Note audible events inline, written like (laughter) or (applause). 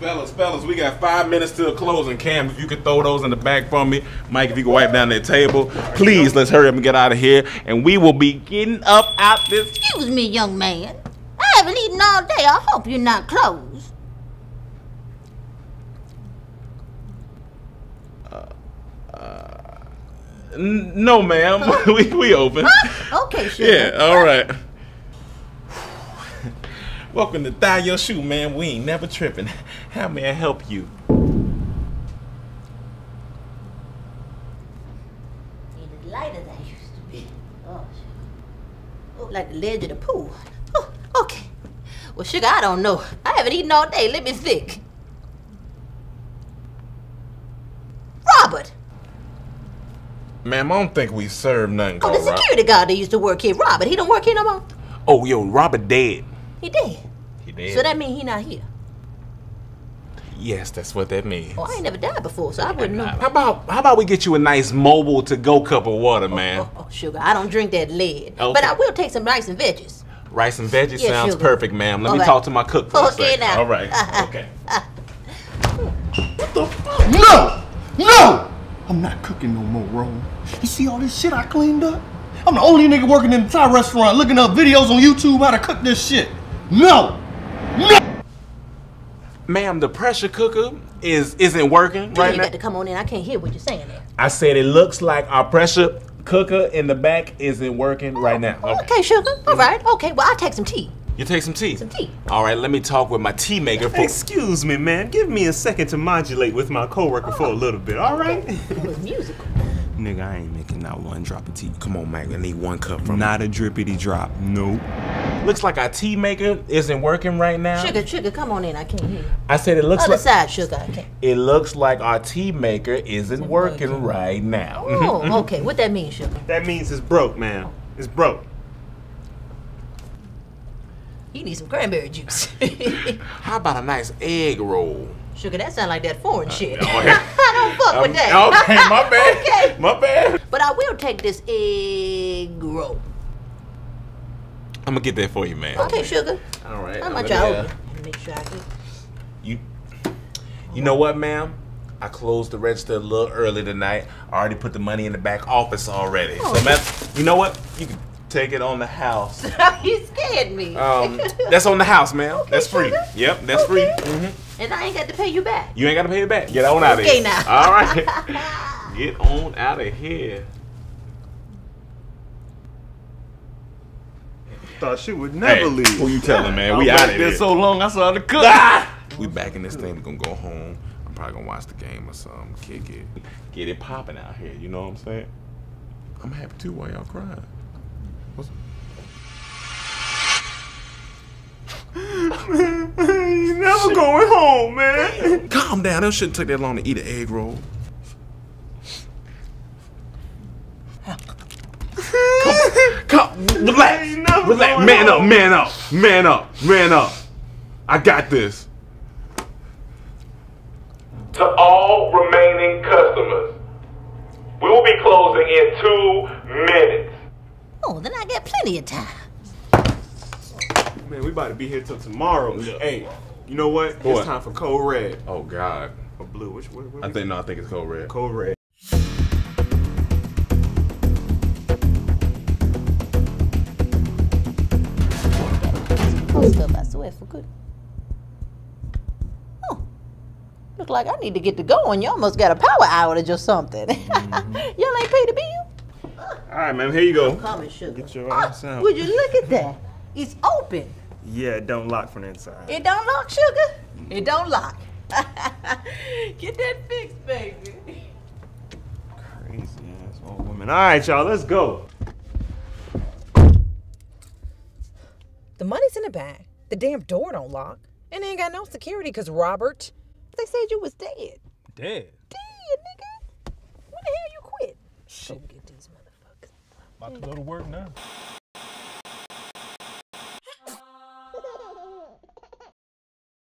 Fellas, fellas, we got five minutes to till closing. Cam, if you could throw those in the bag for me. Mike, if you can wipe down that table. Please, let's hurry up and get out of here. And we will be getting up out this. Excuse me, young man. I haven't eaten all day. I hope you're not closed. Uh, uh, n- no, ma'am. (laughs) we, we open. Okay, (laughs) sugar. Yeah, all right. Welcome to Tie Your Shoe, man. We ain't never tripping. How may I help you? Ain't as light as I used to be. Oh, oh, like the ledge of the pool. Oh, okay. Well, sugar, I don't know. I haven't eaten all day. Let me think. Robert. Ma'am, I don't think we serve nothing Oh, the called Rob- security guard that used to work here. Robert. He don't work here no more. Oh, yo, Robert dead. He dead. He dead. So that means he not here. yes, that's what that means. Oh, I ain't never died before, so I wouldn't know. How about how about we get you a nice mobile to go cup of water, oh, man? Oh, oh, sugar, I don't drink that lead. Okay. But I will take some rice and veggies. Rice and veggies Yeah, sounds sugar. perfect, ma'am. Let All me right. talk to my cook for a Okay, second. now. All right. (laughs) okay. What the fuck? No! No! I'm not cooking no more, Rome. You see all this shit I cleaned up? I'm the only nigga working in the Thai restaurant looking up videos on YouTube how to cook this shit. No! No! Ma'am, the pressure cooker is isn't working Right right you now. got to come on in. I can't hear what you're saying there. I said it looks like our pressure cooker in the back isn't working right now. Oh, okay, sugar. Mm-hmm. All right. Okay, well, I'll take some tea. You take some tea. Some tea. All right, let me talk with my tea maker for. Excuse me, man. Give me a second to modulate with my coworker for a little bit, all right? It was (laughs) musical. Nigga, I ain't making not one drop of tea. Come on, Mac. I need one cup from. Not a drippity drop. Nope. Looks like our tea maker isn't working right now. Sugar, sugar, come on in. I can't hear you. I said it looks Other like side, sugar. I can't. it looks like our tea maker isn't working right now. Oh, (laughs) okay. What that mean, sugar? That means it's broke, man. It's broke. You need some cranberry juice. (laughs) How about a nice egg roll? sugar, that sound like that foreign shit. (laughs) oh, yeah. I don't fuck with that. Um, okay, my bad. Okay. My bad. But I will take this egg roll. I'm gonna get that for you, man. Okay, sugar. All right. How let much me, I uh, owe you? Make sure I get. You, you know what, ma'am? I closed the register a little early tonight. I already put the money in the back office already. Oh. So, ma'am, you know what? You can take it on the house. (laughs) you scared me. Um, that's on the house, ma'am. Okay, that's free. sugar. Yep, that's Okay. free. hmm and I ain't got to pay you back. You ain't gotta pay it back. Get on out of Okay, here. Okay, now. All right. (laughs) Get on out of here. Thought she would never Hey, leave. Who you telling, man? We out of there here. so long I saw the cook. Ah! (laughs) We back in this thing. We gonna go home. I'm probably gonna watch the game or something. Kick it. Get it popping out here. You know what I'm saying? I'm happy too. Why y'all crying? What's... (laughs) you never going home, man. Calm down. It shouldn't take that long to eat an egg roll. Come, come, relax, You relax. going Man up, man up, man up, man up. I got this. To all remaining customers, we will be closing in two minutes. Oh, then I got plenty of time. Man, we about to be here till tomorrow. Hey, you know what? What? It's time for Code Red Oh God, or Blue. Which what, what I think no, I think it's cold red. Code Red. Look like I need to get to going. You almost got a power outage or something. (laughs) Y'all ain't paid the bill? All right, man. Here you go. Coming, sugar. Get your Ah, ass out. Would you look at that? It's open. Yeah, it don't lock from the inside. It don't lock, sugar. It don't lock. (laughs) Get that fixed, baby. Crazy ass old woman. All right, y'all. Let's go. The money's in the bag. The damn door don't lock. And they ain't got no security because Robert, they said you was dead. Dead. Dead, nigga. When the hell you quit? Go get these motherfuckers. About to go to work now.